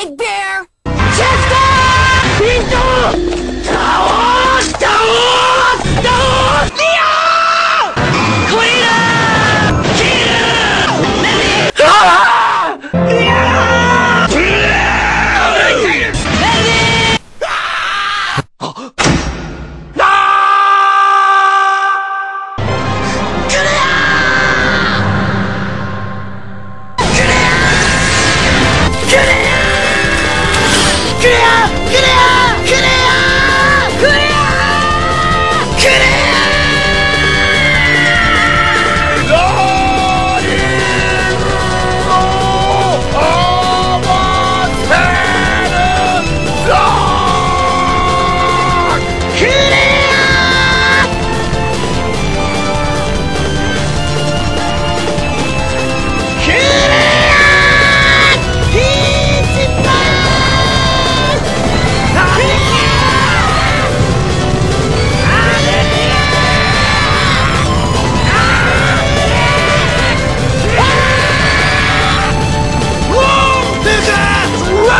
big bear! 그래야 그래야 그래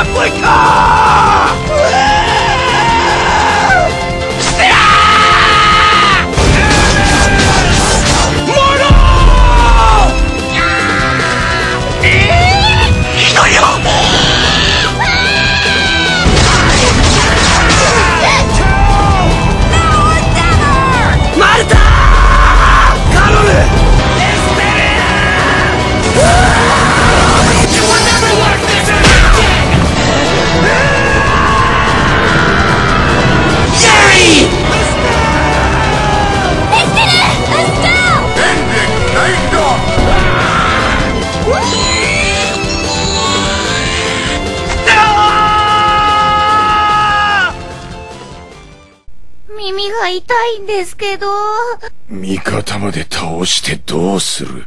replica! 耳が痛いんですけど。味方まで倒してどうする？